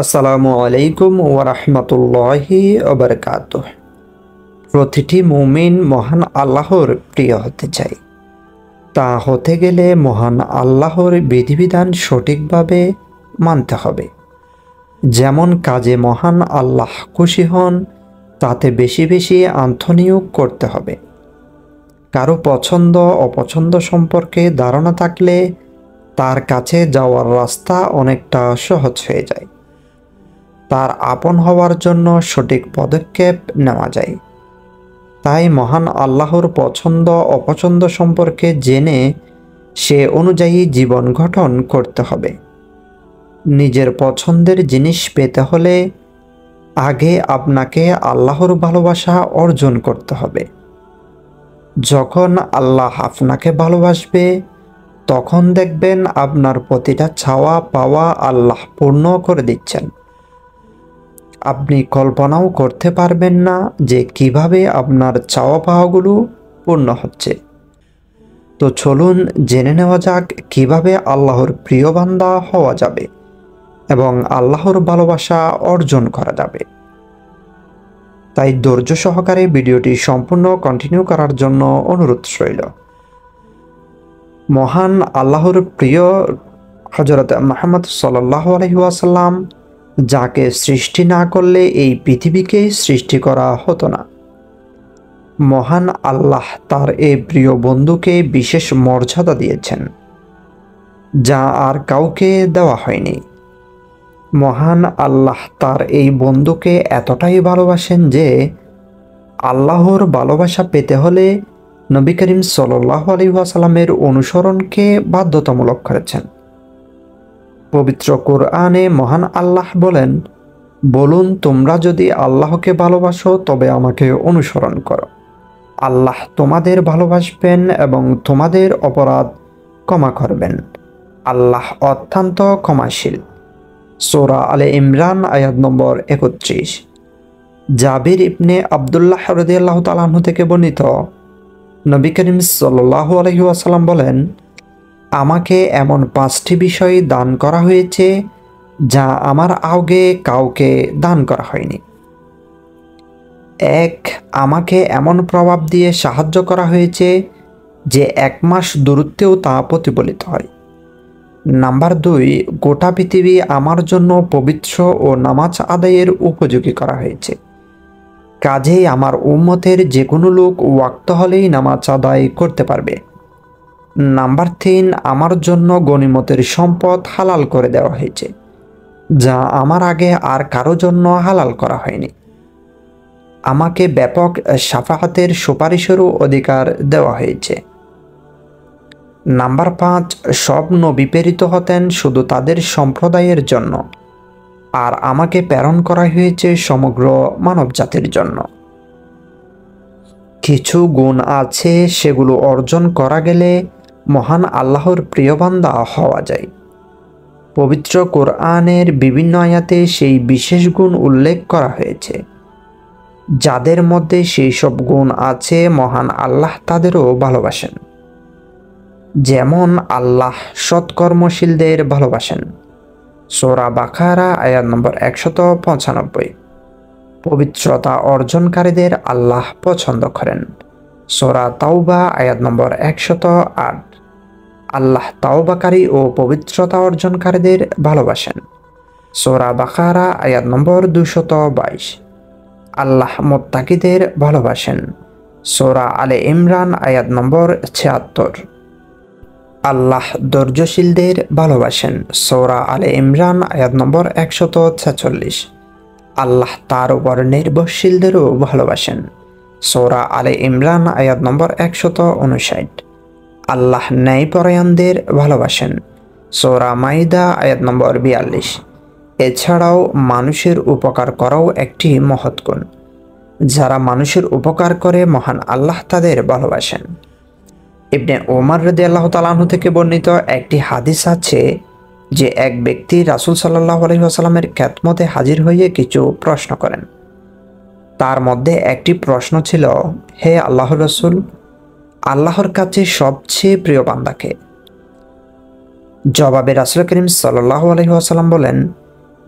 আসসালামু আলাইকুম ওরহমতুল্লাহি ওবরকাত প্রতিটি মুমিন মহান আল্লাহর প্রিয় হতে চায় তা হতে গেলে মহান আল্লাহর বিধিবিধান সঠিকভাবে মানতে হবে। যেমন কাজে মহান আল্লাহ খুশি হন, তাতে বেশি বেশি আন্তনিয়োগ করতে হবে। কারও পছন্দ, অপছন্দ সম্পর্কে ধারণা থাকলে তার কাছে যাওয়ার রাস্তা অনেকটা সহজ হয়ে যায়। তার আপন হওয়ার জন্য সঠিক পদক্ষেপ নেওয়া যায়। তাই মহান আল্লাহর পছন্দ অপছন্দ সম্পর্কে জেনে সে অনুযায়ী জীবন গঠন করতে হবে। নিজের পছন্দের জিনিস পেতে হলে আগে আপনাকে আল্লাহর ভালোবাসা অর্জন করতে হবে। যখন আল্লাহ আপনাকে ভালোবাসবে, তখন দেখবেন আপনার প্রতিটা ছাওয়া পাওয়া আল্লাহ পূর্ণ করে দিচ্ছেন। আপনি কল্পনাও করতে পারবেন না যে কীভাবে আপনার চাওয়া পাওয়াগুলো পূর্ণ হচ্ছে। তো চলুন জেনে নেওয়া যাক কীভাবে আল্লাহর প্রিয় বান্দা হওয়া যাবে এবং আল্লাহর ভালোবাসা অর্জন করা যাবে। তাই ধৈর্য সহকারে ভিডিওটি সম্পূর্ণ কন্টিনিউ করার জন্য অনুরোধ রইল। মহান আল্লাহর প্রিয় হজরত মাহমদ সাল্লাহ আলহিউসাল্লাম যাকে সৃষ্টি না করলে এই পৃথিবীকে সৃষ্টি করা হতো না। মহান আল্লাহ তার এই প্রিয় বন্ধুকে বিশেষ মর্যাদা দিয়েছেন, যা আর কাউকে দেওয়া হয়নি। মহান আল্লাহ তার এই বন্ধুকে এতটাই ভালোবাসেন যে আল্লাহর ভালোবাসা পেতে হলে নবী করিম সাল্লাহ আলী ওয়াসাল্লামের অনুসরণকে বাধ্যতামূলক করেছেন। পবিত্র কোরআনে মহান আল্লাহ বলেন, বলুন তোমরা যদি আল্লাহকে ভালোবাসো, তবে আমাকে অনুসরণ করো। আল্লাহ তোমাদের ভালোবাসবেন এবং তোমাদের অপরাধ ক্ষমা করবেন। আল্লাহ অত্যন্ত ক্ষমাশীল। সোরা আলে ইমরান, আয়াত নম্বর একত্রিশ। জাবির ইবনে আবদুল্লাহ রদিয়াল্লাহ তালাহ থেকে বর্ণিত নবী করিম সাল্লাহ আলহি আসাল্লাম বলেন আমাকে এমন পাঁচটি বিষয় দান করা হয়েছে, যা আমার আগে কাউকে দান করা হয়নি। এক, আমাকে এমন প্রভাব দিয়ে সাহায্য করা হয়েছে, যে এক মাস দূরত্বেও তা প্রতিফলিত হয়। নাম্বার দুই, গোটা পৃথিবী আমার জন্য পবিত্র ও নামাজ আদায়ের উপযোগী করা হয়েছে। কাজেই আমার উম্মতের যে কোনো লোক ওয়াক্ত হলেই নামাজ আদায় করতে পারবে। নাম্বার তিন, আমার জন্য গণিমতের সম্পদ হালাল করে দেওয়া হয়েছে, যা আমার আগে আর কারও জন্য হালাল করা হয়নি। আমাকে ব্যাপক সাফাহাতের সুপারিশেরও অধিকার দেওয়া হয়েছে। নাম্বার পাঁচ, সব নবী প্রেরিত হতেন শুধু তাদের সম্প্রদায়ের জন্য, আর আমাকে প্রেরণ করা হয়েছে সমগ্র মানব জাতির জন্য। কিছু গুণ আছে সেগুলো অর্জন করা গেলে মহান আল্লাহর প্রিয়বান্দা হওয়া যায়। পবিত্র কোরআনের বিভিন্ন আয়াতে সেই বিশেষ গুণ উল্লেখ করা হয়েছে। যাদের মধ্যে সেই সব গুণ আছে, মহান আল্লাহ তাদেরও ভালোবাসেন। যেমন আল্লাহ সৎকর্মশীলদের ভালোবাসেন। সোরা বাখারা আয়াত নম্বর একশত পঁচানব্বই। পবিত্রতা অর্জনকারীদের আল্লাহ পছন্দ করেন। সোরা তাওবা, আয়াত নম্বর একশত আট। আল্লাহ তাওবাকারী ও পবিত্রতা অর্জনকারীদের ভালোবাসেন। সোরা বাখারা আয়াত নম্বর দুশত বাইশ। আল্লাহ মোত্তাকিদের ভালোবাসেন। সোরা আলে ইমরান, আয়াত নম্বর ছিয়াত্তর। আল্লাহ ধৈর্যশীলদের ভালোবাসেন। সৌরা আলে ইমরান, আয়াত নম্বর একশত ছেচল্লিশ। আল্লাহ তার উপর নির্ভরশীলদেরও ভালোবাসেন। সৌরা আলে ইমরান, আয়াত নম্বর একশত উনষাট। আল্লাহ ন্যায়পরায়ণদের ভালোবাসেন। সৌরা মাইদা, আয়াত নম্বর বিয়াল্লিশ। এছাড়াও মানুষের উপকার করাও একটি মহৎ গুণ। যারা মানুষের উপকার করে মহান আল্লাহ তাদের ভালোবাসেন। ইবনে ওমর রদি আল্লাহ তালাহু থেকে বর্ণিত একটি হাদিস আছে যে এক ব্যক্তি রাসুল সাল্লাহ আলহিহাসাল্লামের খ্যাতমতে হাজির হয়ে কিছু প্রশ্ন করেন। তার মধ্যে একটি প্রশ্ন ছিল, হে আল্লাহ রসুল আল্লাহর কাছে সবচেয়ে প্রিয় বান্দাকে। জবাবে রাসুল করিম সাল্লাহ আলহিহাসাল্লাম বলেন,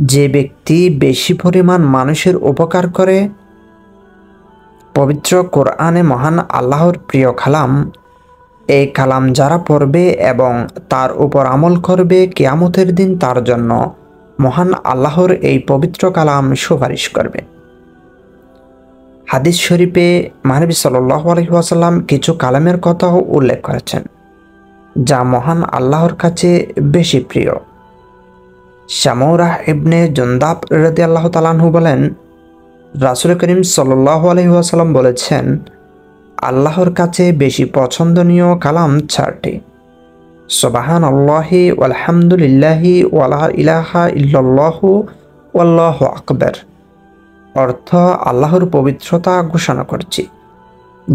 যে ব্যক্তি বেশি পরিমাণ মানুষের উপকার করে, পবিত্র কোরআনে মহান আল্লাহর প্রিয় কালাম, এই কালাম যারা পড়বে এবং তার উপর আমল করবে কেয়ামতের দিন তার জন্য মহান আল্লাহর এই পবিত্র কালাম সুপারিশ করবে। হাদিস শরীফে মানবী সাল্লাহ আলহিহাসাল্লাম কিছু কালামের কথাও উল্লেখ করেছেন, যা মহান আল্লাহর কাছে বেশি প্রিয়। শ্যামৌরাহ ইবনে জন্দাব রদি আল্লাহ তালাহু বলেন, রাসুল করিম সাল্লাহ আলহিহাসাল্লাম বলেছেন, আল্লাহর কাছে বেশি পছন্দনীয় কালাম চারটি। সোবাহান আল্লাহি আলহামদুলিল্লাহি ওয়ালা ইলাহা ইল্লাল্লাহু ওয়াল্লাহ আকবর। অর্থ আল্লাহর পবিত্রতা ঘোষণা করছি।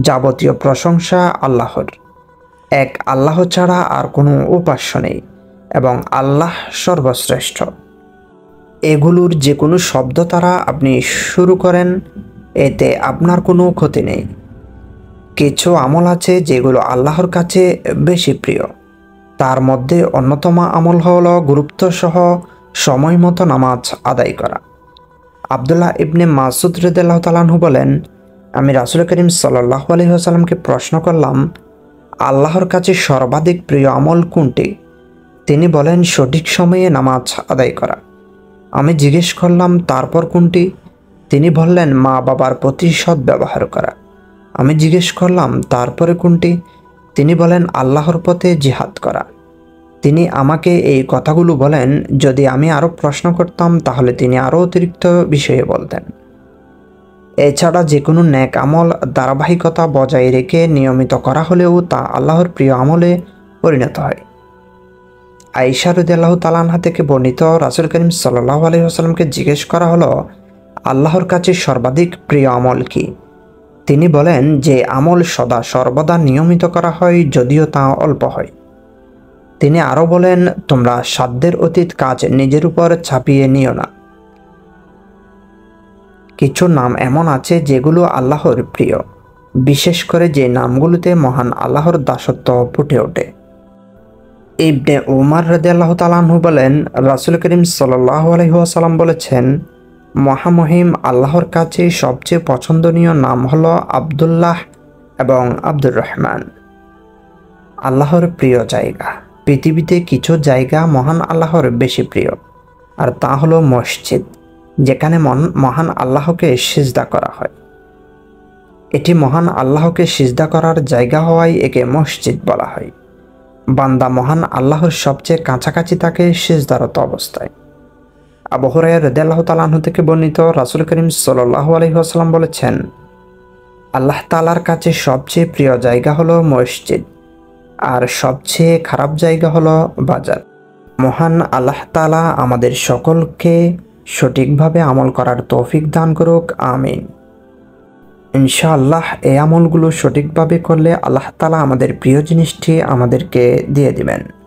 যাবতীয় প্রশংসা আল্লাহর। এক আল্লাহ ছাড়া আর কোনো উপাস্য নেই এবং আল্লাহ সর্বশ্রেষ্ঠ। এগুলোর যে কোনো শব্দ তারা আপনি শুরু করেন, এতে আপনার কোনো ক্ষতি নেই। কিছু আমল আছে যেগুলো আল্লাহর কাছে বেশি প্রিয়। তার মধ্যে অন্যতম আমল হল গুরুত্বসহ সময় মতো নামাজ আদায় করা। আবদুল্লাহ ইবনে মাসুদ রেদাল্লাহ তালাহু বলেন, আমি রাসুল করিম সাল্লাহ আলহিহাসাল্লামকে প্রশ্ন করলাম, আল্লাহর কাছে সর্বাধিক প্রিয় আমল কোনটি? তিনি বলেন, সঠিক সময়ে নামাজ আদায় করা। আমি জিজ্ঞেস করলাম, তারপর কোনটি? তিনি বললেন, মা বাবার প্রতি সৎ ব্যবহার করা। আমি জিজ্ঞেস করলাম, তারপরে কোনটি? তিনি বলেন, আল্লাহর পথে জিহাদ করা। তিনি আমাকে এই কথাগুলো বলেন, যদি আমি আরও প্রশ্ন করতাম, তাহলে তিনি আরও অতিরিক্ত বিষয়ে বলতেন। এছাড়া যে কোনো ন্যাক আমল ধারাবাহিকতা বজায় রেখে নিয়মিত করা হলেও তা আল্লাহর প্রিয় আমলে পরিণত হয়। আইসা রুদাল্লাহ তালানহা থেকে বর্ণিত রাসুল করিম সাল্লাহ আলহিহাস্লামকে জিজ্ঞেস করা হলো, আল্লাহর কাছে সর্বাধিক প্রিয় আমল কি? তিনি বলেন যে, আমল সদা সর্বদা নিয়মিত করা হয়, যদিও তা অল্প হয়। তিনি আরও বলেন, তোমরা সাধ্যের অতীত কাজ নিজের উপর ছাপিয়ে নিও না। কিছু নাম এমন আছে যেগুলো আল্লাহর প্রিয়, বিশেষ করে যে নামগুলোতে মহান আল্লাহর দাসত্ব ফুটে ওঠে। ইবনে উমার রদি আল্লাহ তালাহু বলেন, রাসুল করিম সাল্লাহ আলহিহাসাল্লাম বলেছেন, মহামহিম আল্লাহর কাছে সবচেয়ে পছন্দনীয় নাম হল আবদুল্লাহ এবং আব্দুর রহমান। আল্লাহর প্রিয় জায়গা। পৃথিবীতে কিছু জায়গা মহান আল্লাহর বেশি প্রিয়, আর তা হলো মসজিদ, যেখানে মন, মহান আল্লাহকে সিজদা করা হয়। এটি মহান আল্লাহকে সিজদা করার জায়গা হওয়ায় একে মসজিদ বলা হয়। বান্দা মহান আল্লাহর সবচেয়ে কাছাকাছি তাকে সিজদারত অবস্থায়। আবহরায় রদাল্লাহ তালাহ থেকে বর্ণিত রাসুল করিম সাল্লাহ আলহিহাস্লাম বলেছেন, আল্লাহ তালার কাছে সবচেয়ে প্রিয় জায়গা হলো মসজিদ। আর সবচেয়ে খারাপ জায়গা হলো বাজার। মহান আল্লাহ তালা আমাদের সকলকে সঠিকভাবে আমল করার তৌফিক দান করুক, আমিন। ইনশাআল্লাহ, এই আমলগুলো সঠিকভাবে করলে আল্লাহ তালা আমাদের প্রিয় জিনিসটি আমাদেরকে দিয়ে দিবেন।